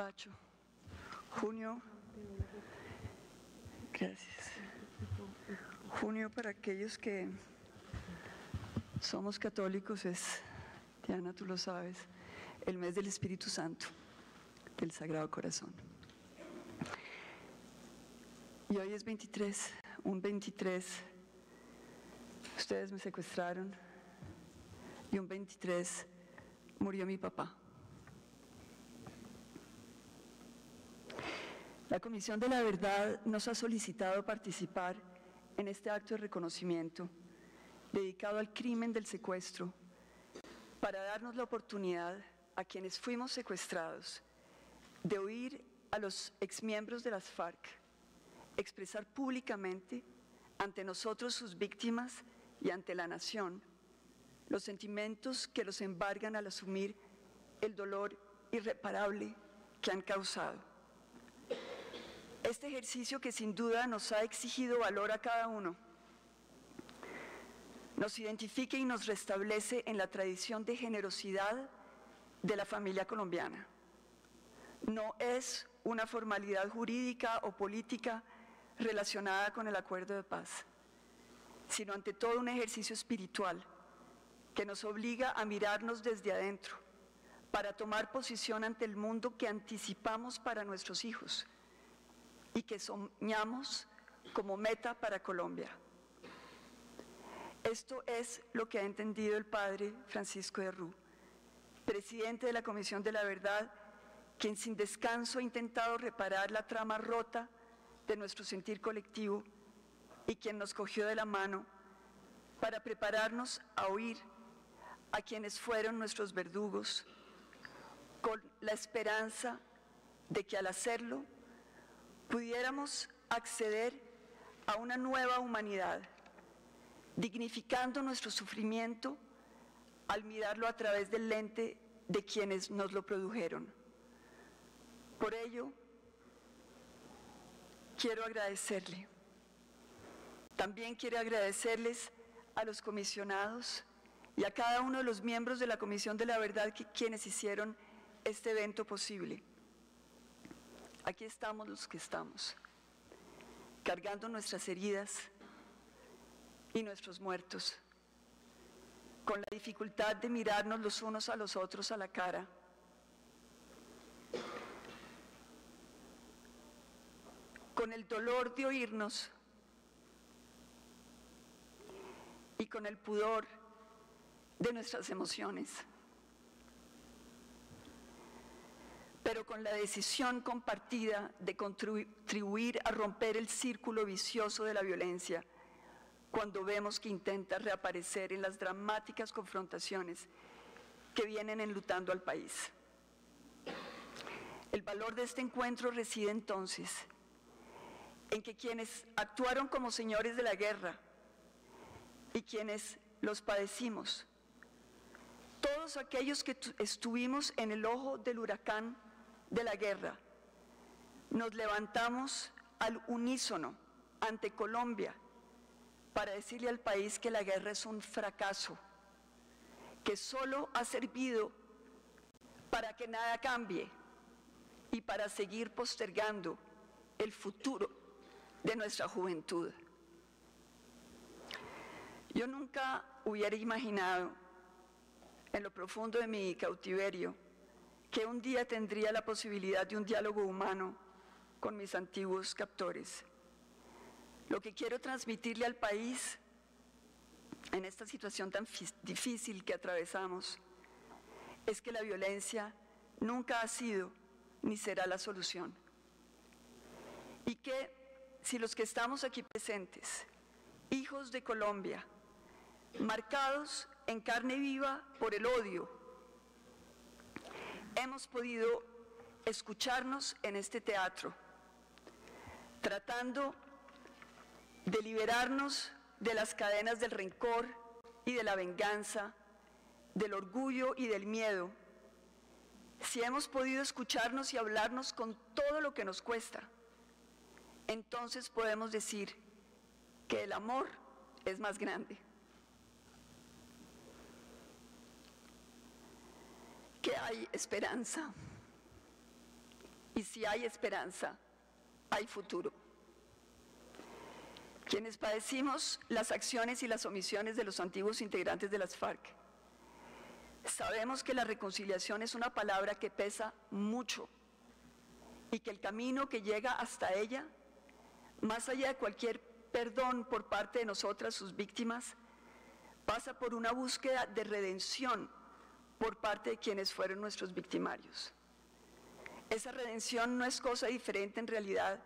Pacho, junio, gracias. Junio para aquellos que somos católicos es, Diana, tú lo sabes, el mes del Espíritu Santo, del Sagrado Corazón. Y hoy es 23, un 23, ustedes me secuestraron y un 23 murió mi papá. La Comisión de la Verdad nos ha solicitado participar en este acto de reconocimiento dedicado al crimen del secuestro para darnos la oportunidad a quienes fuimos secuestrados de oír a los exmiembros de las FARC expresar públicamente ante nosotros sus víctimas y ante la nación los sentimientos que los embargan al asumir el dolor irreparable que han causado. Este ejercicio que sin duda nos ha exigido valor a cada uno, nos identifica y nos restablece en la tradición de generosidad de la familia colombiana. No es una formalidad jurídica o política relacionada con el acuerdo de paz, sino ante todo un ejercicio espiritual que nos obliga a mirarnos desde adentro para tomar posición ante el mundo que anticipamos para nuestros hijos y que soñamos como meta para Colombia. Esto es lo que ha entendido el padre Francisco de Rú, presidente de la Comisión de la Verdad, quien sin descanso ha intentado reparar la trama rota de nuestro sentir colectivo y quien nos cogió de la mano para prepararnos a oír a quienes fueron nuestros verdugos, con la esperanza de que al hacerlo pudiéramos acceder a una nueva humanidad, dignificando nuestro sufrimiento al mirarlo a través del lente de quienes nos lo produjeron. Por ello, quiero agradecerle. También quiero agradecerles a los comisionados y a cada uno de los miembros de la Comisión de la Verdad quienes hicieron este evento posible. Aquí estamos los que estamos, cargando nuestras heridas y nuestros muertos, con la dificultad de mirarnos los unos a los otros a la cara. con el dolor de oírnos y con el pudor de nuestras emociones, pero con la decisión compartida de contribuir a romper el círculo vicioso de la violencia cuando vemos que intenta reaparecer en las dramáticas confrontaciones que vienen enlutando al país. El valor de este encuentro reside entonces en que quienes actuaron como señores de la guerra y quienes los padecimos, todos aquellos que estuvimos en el ojo del huracán de la guerra, nos levantamos al unísono ante Colombia para decirle al país que la guerra es un fracaso, que solo ha servido para que nada cambie y para seguir postergando el futuro de nuestra juventud. Yo nunca hubiera imaginado en lo profundo de mi cautiverio que un día tendría la posibilidad de un diálogo humano con mis antiguos captores. Lo que quiero transmitirle al país en esta situación tan difícil que atravesamos es que la violencia nunca ha sido ni será la solución. Y que si los que estamos aquí presentes, hijos de Colombia, marcados en carne viva por el odio, hemos podido escucharnos en este teatro, tratando de liberarnos de las cadenas del rencor y de la venganza, del orgullo y del miedo, si hemos podido escucharnos y hablarnos con todo lo que nos cuesta, entonces podemos decir que el amor es más grande. Que hay esperanza. Y si hay esperanza, hay futuro. Quienes padecimos las acciones y las omisiones de los antiguos integrantes de las FARC, sabemos que la reconciliación es una palabra que pesa mucho y que el camino que llega hasta ella, más allá de cualquier perdón por parte de nosotras, sus víctimas, pasa por una búsqueda de redención por parte de quienes fueron nuestros victimarios. Esa redención no es cosa diferente en realidad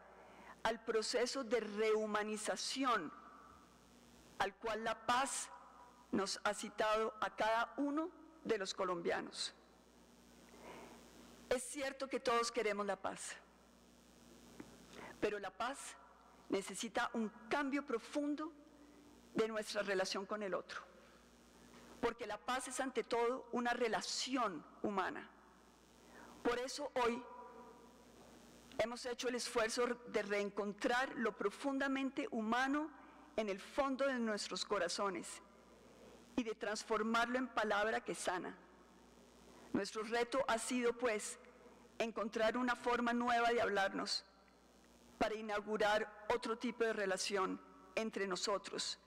al proceso de rehumanización al cual la paz nos ha citado a cada uno de los colombianos. Es cierto que todos queremos la paz, pero la paz necesita un cambio profundo de nuestra relación con el otro, porque la paz es ante todo una relación humana. Por eso hoy hemos hecho el esfuerzo de reencontrar lo profundamente humano en el fondo de nuestros corazones y de transformarlo en palabra que sana. Nuestro reto ha sido, pues, encontrar una forma nueva de hablarnos para inaugurar otro tipo de relación entre nosotros,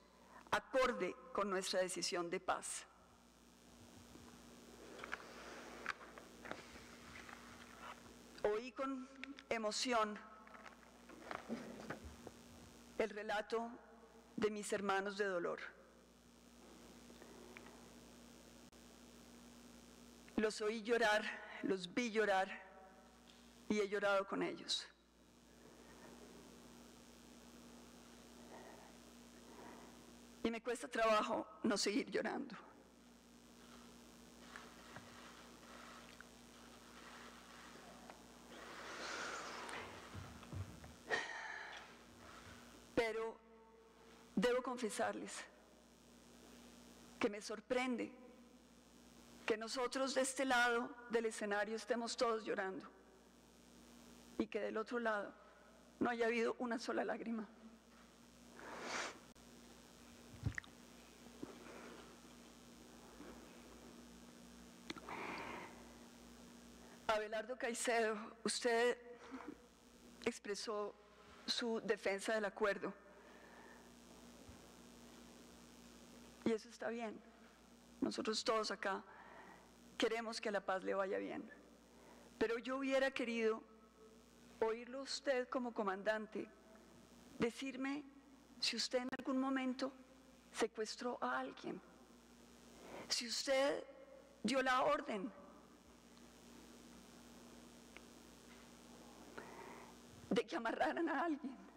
acorde con nuestra decisión de paz. Oí con emoción el relato de mis hermanos de dolor. Los oí llorar, los vi llorar y he llorado con ellos. Y me cuesta trabajo no seguir llorando. Pero debo confesarles que me sorprende que nosotros de este lado del escenario estemos todos llorando y que del otro lado no haya habido una sola lágrima. Abelardo Caicedo, usted expresó su defensa del acuerdo. Y eso está bien. Nosotros todos acá queremos que la paz le vaya bien. Pero yo hubiera querido oírlo usted como comandante decirme si usted en algún momento secuestró a alguien, si usted dio la orden de que amarraran a alguien.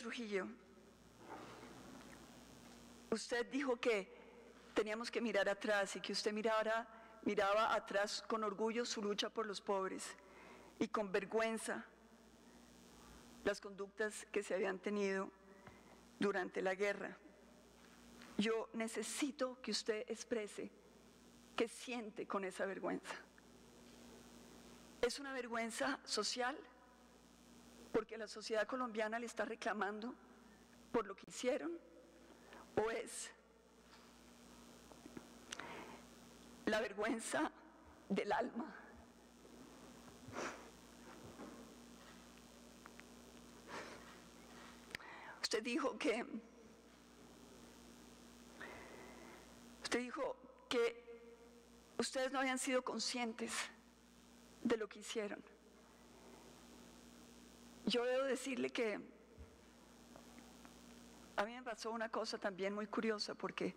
Trujillo, usted dijo que teníamos que mirar atrás y que usted mirara, miraba atrás con orgullo su lucha por los pobres y con vergüenza las conductas que se habían tenido durante la guerra. Yo necesito que usted exprese qué siente con esa vergüenza. ¿Es una vergüenza social? Porque la sociedad colombiana le está reclamando por lo que hicieron. ¿O es la vergüenza del alma? Usted dijo que usted dijo que ustedes no habían sido conscientes de lo que hicieron. Yo debo decirle que a mí me pasó una cosa también muy curiosa porque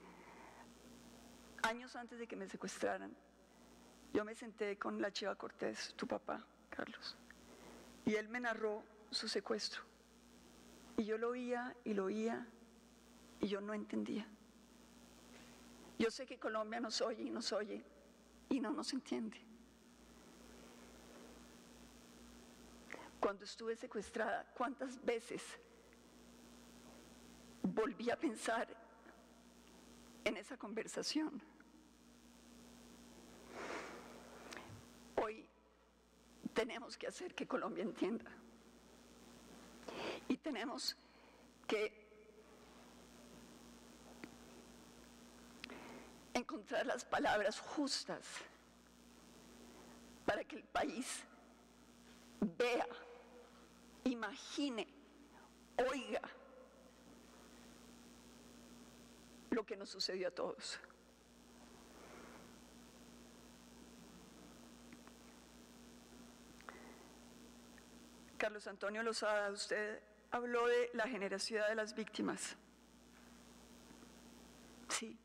años antes de que me secuestraran, yo me senté con la Chiva Cortés, tu papá, Carlos, y él me narró su secuestro. Y yo lo oía y lo oía y yo no entendía. Yo sé que Colombia nos oye y nos oye y no nos entiende. Cuando estuve secuestrada, ¿cuántas veces volví a pensar en esa conversación? Hoy tenemos que hacer que Colombia entienda. Y tenemos que encontrar las palabras justas para que el país vea, imagine, oiga lo que nos sucedió a todos. Carlos Antonio Lozada, usted habló de la generosidad de las víctimas. Sí,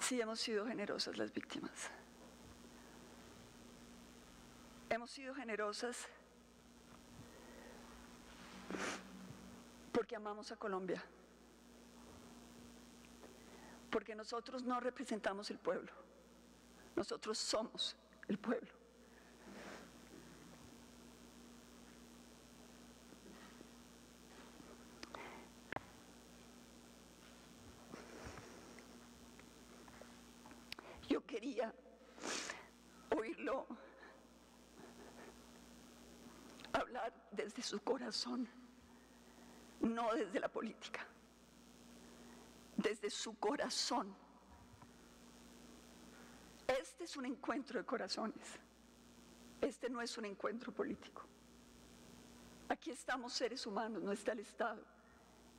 sí hemos sido generosas las víctimas. Hemos sido generosas porque amamos a Colombia, porque nosotros no representamos el pueblo, nosotros somos el pueblo. Yo quería oírlo hablar desde su corazón, no desde la política, desde su corazón. Este es un encuentro de corazones, este no es un encuentro político. Aquí estamos seres humanos, no está el Estado.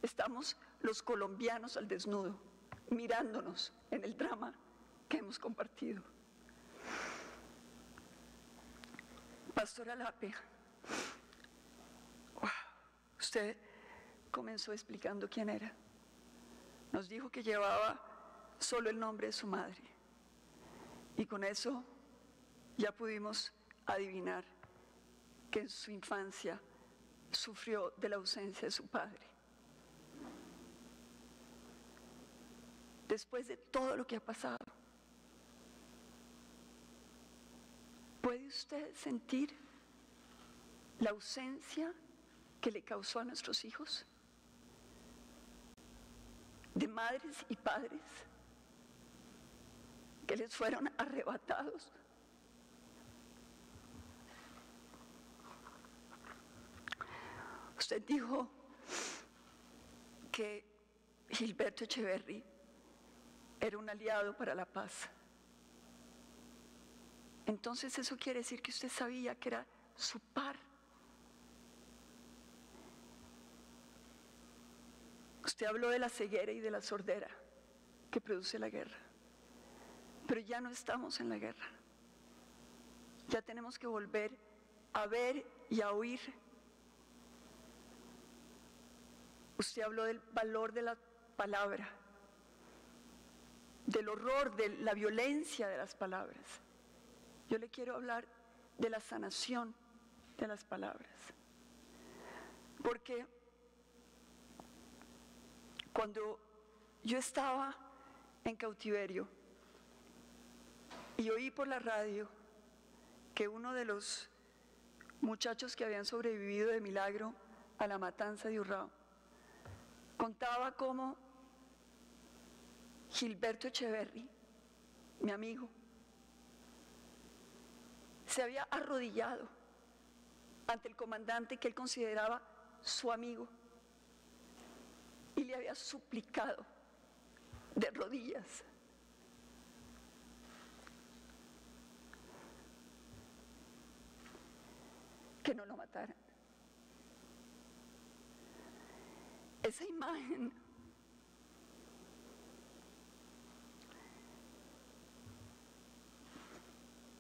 Estamos los colombianos al desnudo, mirándonos en el drama que hemos compartido. Pastora Lape, usted comenzó explicando quién era. Nos dijo que llevaba solo el nombre de su madre. Y con eso ya pudimos adivinar que en su infancia sufrió de la ausencia de su padre. Después de todo lo que ha pasado, ¿puede usted sentir la ausencia que le causó a nuestros hijos? De madres y padres que les fueron arrebatados. Usted dijo que Gilberto Echeverry era un aliado para la paz. Entonces eso quiere decir que usted sabía que era su par. Usted habló de la ceguera y de la sordera que produce la guerra. Pero ya no estamos en la guerra. Ya tenemos que volver a ver y a oír. Usted habló del valor de la palabra, del horror, de la violencia de las palabras. Yo le quiero hablar de la sanación de las palabras. Porque cuando yo estaba en cautiverio y oí por la radio que uno de los muchachos que habían sobrevivido de milagro a la matanza de Urrao contaba cómo Gilberto Echeverry, mi amigo, se había arrodillado ante el comandante que él consideraba su amigo y le había suplicado de rodillas que no lo mataran. Esa imagen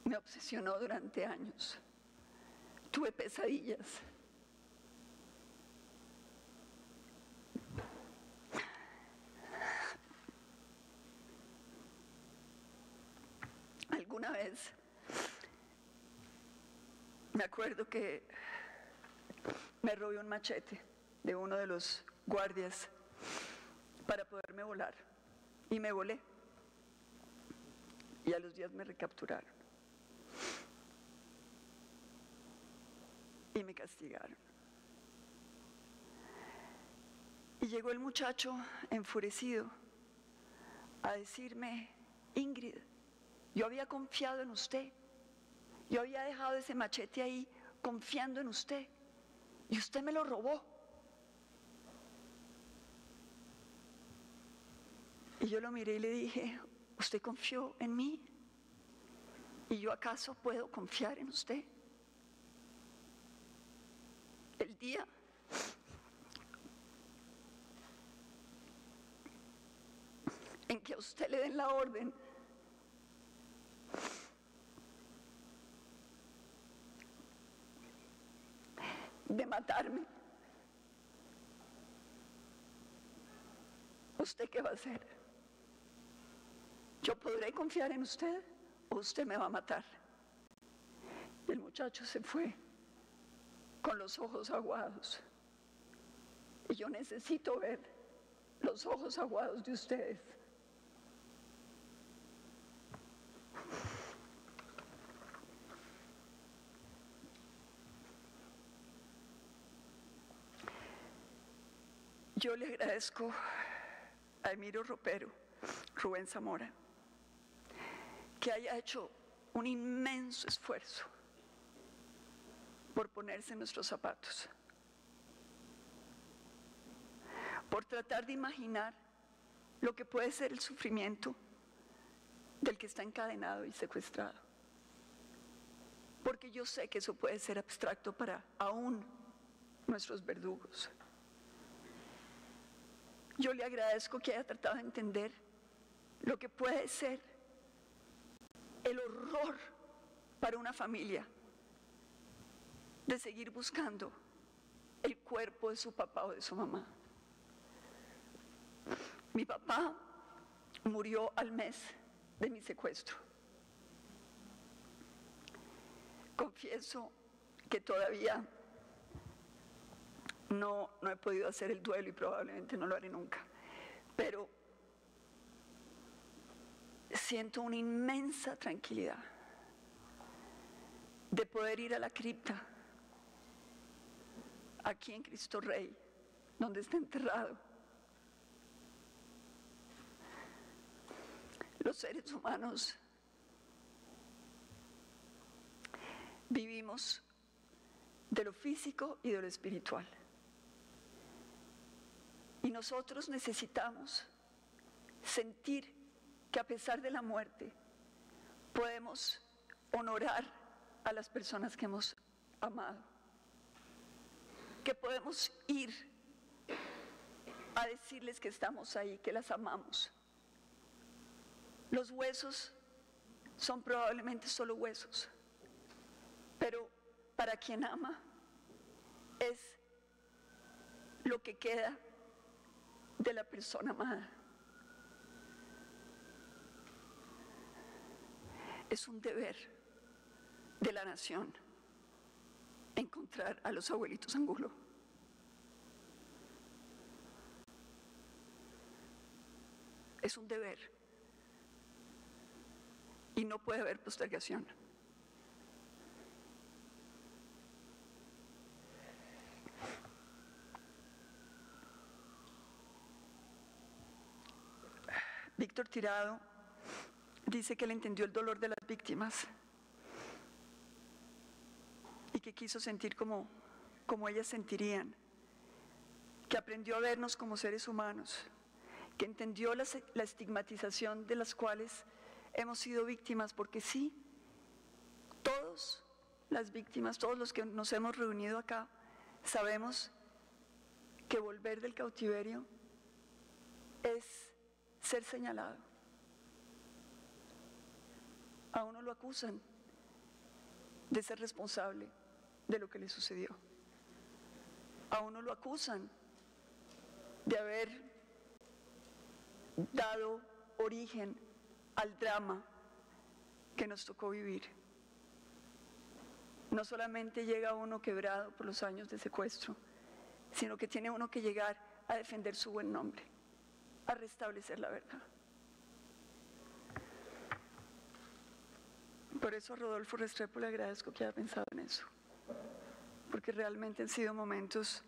me obsesionó durante años. Tuve pesadillas. Alguna vez me acuerdo que me robé un machete de uno de los guardias para poderme volar y me volé. Y a los días me recapturaron. y me castigaron. Y llegó el muchacho enfurecido a decirme, Ingrid, yo había confiado en usted, Yo había dejado ese machete ahí confiando en usted y usted me lo robó. Y yo lo miré y le dije, ¿usted confió en mí? ¿Y yo acaso puedo confiar en usted? El día en que a usted le den la orden de matarme, ¿usted qué va a hacer? ¿Yo podré confiar en usted o usted me va a matar? El muchacho se fue con los ojos aguados. Y yo necesito ver los ojos aguados de ustedes. Yo le agradezco a Emilio Ropero, Rubén Zamora, que haya hecho un inmenso esfuerzo por ponerse nuestros zapatos, por tratar de imaginar lo que puede ser el sufrimiento del que está encadenado y secuestrado. Porque yo sé que eso puede ser abstracto para aún nuestros verdugos. Yo le agradezco que haya tratado de entender lo que puede ser el horror para una familia de seguir buscando el cuerpo de su papá o de su mamá. Mi papá murió al mes de mi secuestro. Confieso que todavía no, no he podido hacer el duelo y probablemente no lo haré nunca. Pero siento una inmensa tranquilidad de poder ir a la cripta, aquí en Cristo Rey, donde está enterrado. Los seres humanos vivimos de lo físico y de lo espiritual. Y nosotros necesitamos sentir que a pesar de la muerte podemos honorar a las personas que hemos amado, que podemos ir a decirles que estamos ahí, que las amamos. Los huesos son probablemente solo huesos, pero para quien ama es lo que queda de la persona amada. Es un deber de la nación encontrar a los abuelitos Angulo. Es un deber. Y no puede haber postergación. Víctor Tirado dice que él entendió el dolor de las víctimas y que quiso sentir como, como ellas sentirían, que aprendió a vernos como seres humanos, que entendió la, la estigmatización de las cuales hemos sido víctimas, porque sí, todos las víctimas, todos los que nos hemos reunido acá, sabemos que volver del cautiverio es ser señalado. A uno lo acusan de ser responsable de lo que le sucedió. A uno lo acusan de haber dado origen al drama que nos tocó vivir. No solamente llega uno quebrado por los años de secuestro, sino que tiene uno que llegar a defender su buen nombre a restablecer la verdad. Por eso Rodolfo Restrepo le agradezco que haya pensado en eso, porque realmente han sido momentos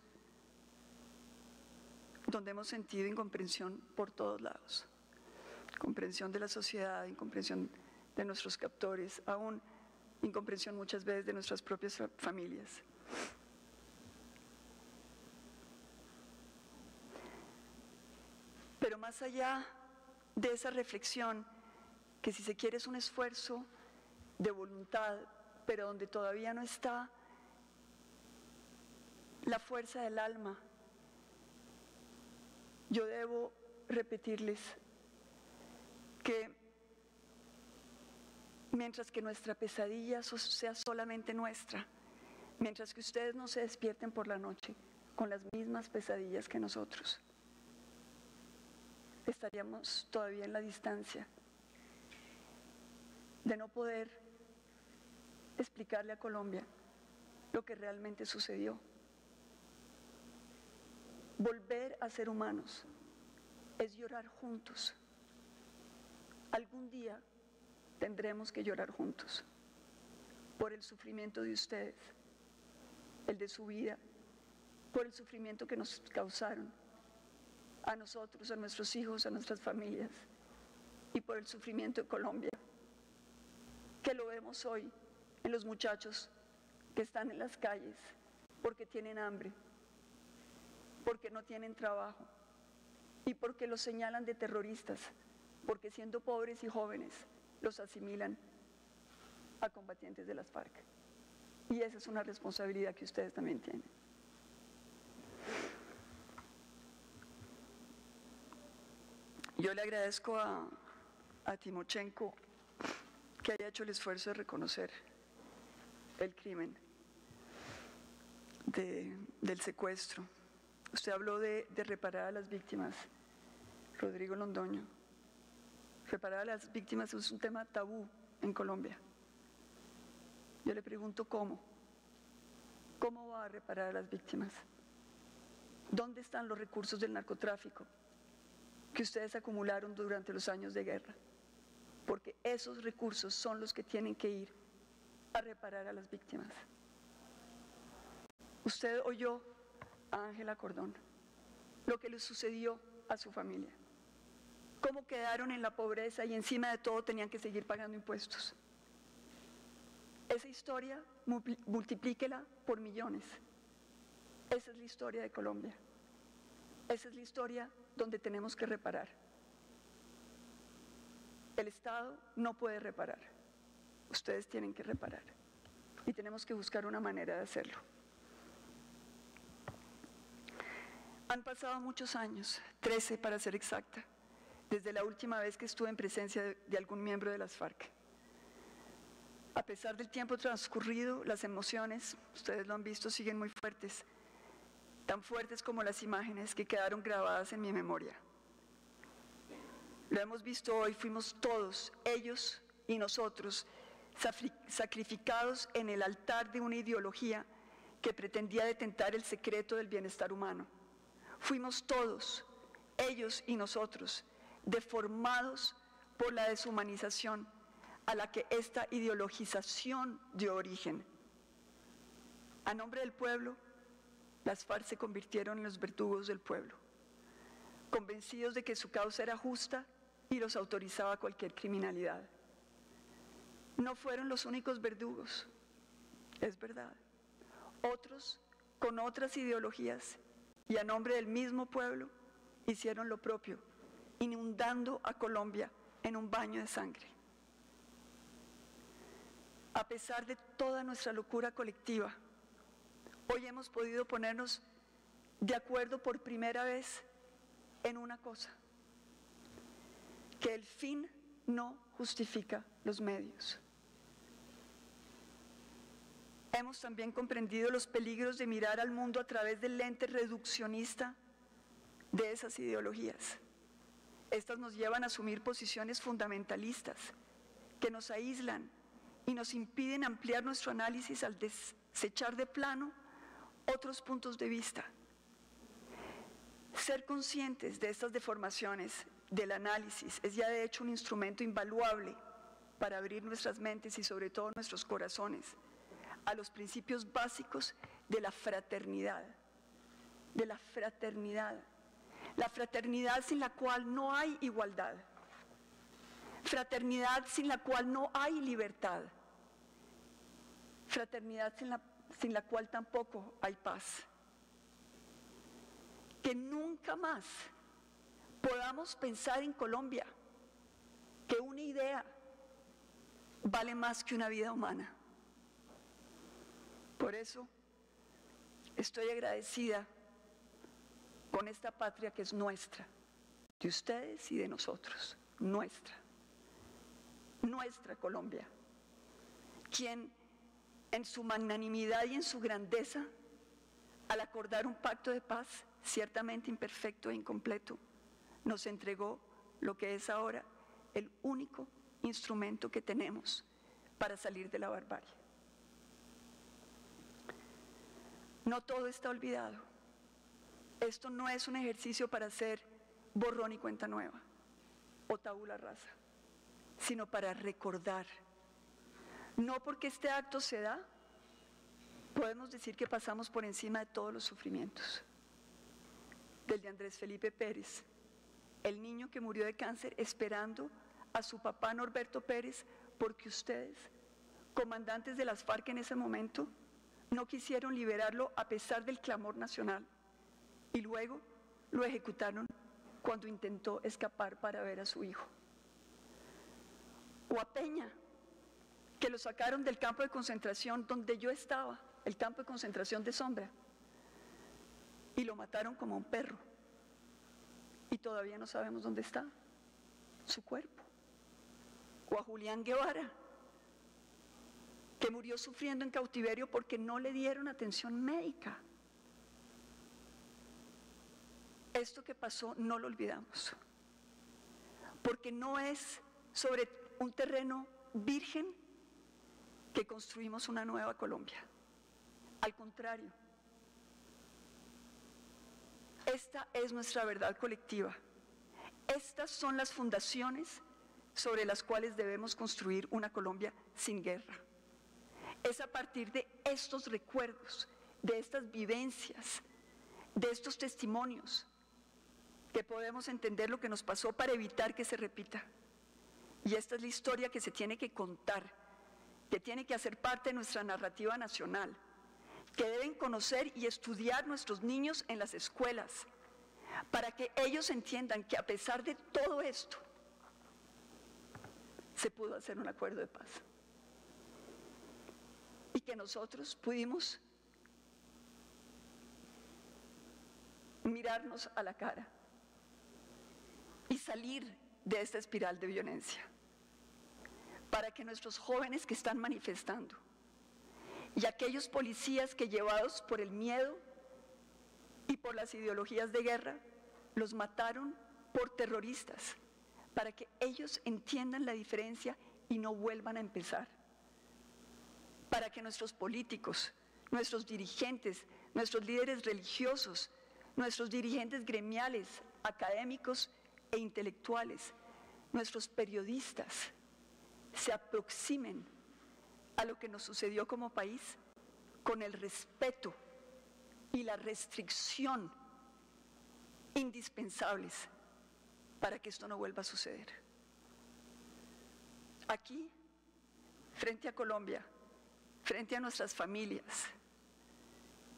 donde hemos sentido incomprensión por todos lados, comprensión de la sociedad, incomprensión de nuestros captores, aún incomprensión muchas veces de nuestras propias familias. Más allá de esa reflexión, que si se quiere es un esfuerzo de voluntad, pero donde todavía no está la fuerza del alma, yo debo repetirles que mientras que nuestra pesadilla sea solamente nuestra, mientras que ustedes no se despierten por la noche con las mismas pesadillas que nosotros, estaríamos todavía en la distancia de no poder explicarle a Colombia lo que realmente sucedió. Volver a ser humanos es llorar juntos. Algún día tendremos que llorar juntos por el sufrimiento de ustedes, el de su vida, por el sufrimiento que nos causaron a nosotros, a nuestros hijos, a nuestras familias y por el sufrimiento de Colombia, que lo vemos hoy en los muchachos que están en las calles porque tienen hambre, porque no tienen trabajo y porque los señalan de terroristas, porque siendo pobres y jóvenes los asimilan a combatientes de las FARC. Y esa es una responsabilidad que ustedes también tienen. Yo le agradezco a, Timochenko que haya hecho el esfuerzo de reconocer el crimen del secuestro. Usted habló de, de, reparar a las víctimas, Rodrigo Londoño. Reparar a las víctimas es un tema tabú en Colombia. Yo le pregunto cómo. ¿Cómo va a reparar a las víctimas? ¿Dónde están los recursos del narcotráfico? Que ustedes acumularon durante los años de guerra, porque esos recursos son los que tienen que ir a reparar a las víctimas. Usted oyó a Ángela Cordón lo que le sucedió a su familia, cómo quedaron en la pobreza y encima de todo tenían que seguir pagando impuestos. Esa historia multiplíquela por millones. Esa es la historia de Colombia. Esa es la historia donde tenemos que reparar. El Estado no puede reparar. Ustedes tienen que reparar. Y tenemos que buscar una manera de hacerlo. Han pasado muchos años, 13 para ser exacta, desde la última vez que estuve en presencia de, algún miembro de las FARC. A pesar del tiempo transcurrido, las emociones, ustedes lo han visto, siguen muy fuertes tan fuertes como las imágenes que quedaron grabadas en mi memoria. Lo hemos visto hoy, fuimos todos, ellos y nosotros, sacrificados en el altar de una ideología que pretendía detentar el secreto del bienestar humano. Fuimos todos, ellos y nosotros, deformados por la deshumanización a la que esta ideologización dio origen. A nombre del pueblo, las FARC se convirtieron en los verdugos del pueblo, convencidos de que su causa era justa y los autorizaba cualquier criminalidad. No fueron los únicos verdugos, es verdad. Otros, con otras ideologías y a nombre del mismo pueblo, hicieron lo propio, inundando a Colombia en un baño de sangre. A pesar de toda nuestra locura colectiva, Hoy hemos podido ponernos de acuerdo por primera vez en una cosa, que el fin no justifica los medios. Hemos también comprendido los peligros de mirar al mundo a través del lente reduccionista de esas ideologías. Estas nos llevan a asumir posiciones fundamentalistas que nos aíslan y nos impiden ampliar nuestro análisis al desechar de plano otros puntos de vista. Ser conscientes de estas deformaciones del análisis es ya de hecho un instrumento invaluable para abrir nuestras mentes y sobre todo nuestros corazones a los principios básicos de la fraternidad, de la fraternidad, la fraternidad sin la cual no hay igualdad, fraternidad sin la cual no hay libertad, fraternidad sin la, sin la cual tampoco hay paz. Que nunca más podamos pensar en Colombia que una idea vale más que una vida humana. Por eso estoy agradecida con esta patria que es nuestra, de ustedes y de nosotros, nuestra, nuestra Colombia, quien en su magnanimidad y en su grandeza, al acordar un pacto de paz ciertamente imperfecto e incompleto, nos entregó lo que es ahora el único instrumento que tenemos para salir de la barbarie. No todo está olvidado. Esto no es un ejercicio para hacer borrón y cuenta nueva o tabula rasa, sino para recordar. No porque este acto se da, podemos decir que pasamos por encima de todos los sufrimientos. Del de Andrés Felipe Pérez, el niño que murió de cáncer esperando a su papá Norberto Pérez porque ustedes, comandantes de las FARC en ese momento, no quisieron liberarlo a pesar del clamor nacional y luego lo ejecutaron cuando intentó escapar para ver a su hijo. O a Peña, que lo sacaron del campo de concentración donde yo estaba, el campo de concentración de sombra, y lo mataron como un perro. Y todavía no sabemos dónde está su cuerpo o a Julián Guevara, que murió sufriendo en cautiverio porque no le dieron atención médica. Esto que pasó no lo olvidamos, porque no es sobre un terreno virgen que construimos una nueva Colombia. Al contrario, esta es nuestra verdad colectiva. Estas son las fundaciones sobre las cuales debemos construir una Colombia sin guerra. Es a partir de estos recuerdos, de estas vivencias, de estos testimonios, que podemos entender lo que nos pasó para evitar que se repita. Y esta es la historia que se tiene que contar, que tiene que hacer parte de nuestra narrativa nacional, que deben conocer y estudiar nuestros niños en las escuelas, para que ellos entiendan que a pesar de todo esto, se pudo hacer un acuerdo de paz. Y que nosotros pudimos mirarnos a la cara y salir de esta espiral de violencia. Para que nuestros jóvenes que están manifestando y aquellos policías que llevados por el miedo y por las ideologías de guerra los mataron por terroristas para que ellos entiendan la diferencia y no vuelvan a empezar. Para que nuestros políticos, nuestros dirigentes, nuestros líderes religiosos, nuestros dirigentes gremiales, académicos e intelectuales, nuestros periodistas, se aproximen a lo que nos sucedió como país con el respeto y la restricción indispensables para que esto no vuelva a suceder. Aquí, frente a Colombia, frente a nuestras familias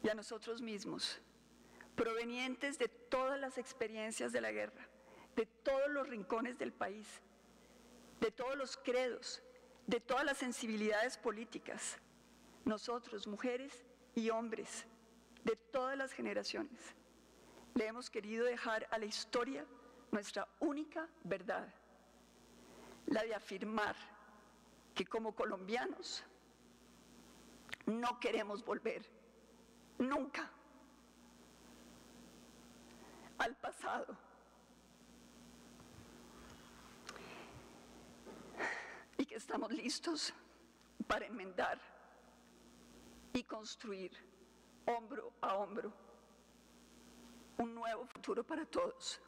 y a nosotros mismos, provenientes de todas las experiencias de la guerra, de todos los rincones del país, de todos los credos, de todas las sensibilidades políticas, nosotros, mujeres y hombres, de todas las generaciones, le hemos querido dejar a la historia nuestra única verdad, la de afirmar que como colombianos no queremos volver nunca al pasado. Y que estamos listos para enmendar y construir hombro a hombro un nuevo futuro para todos.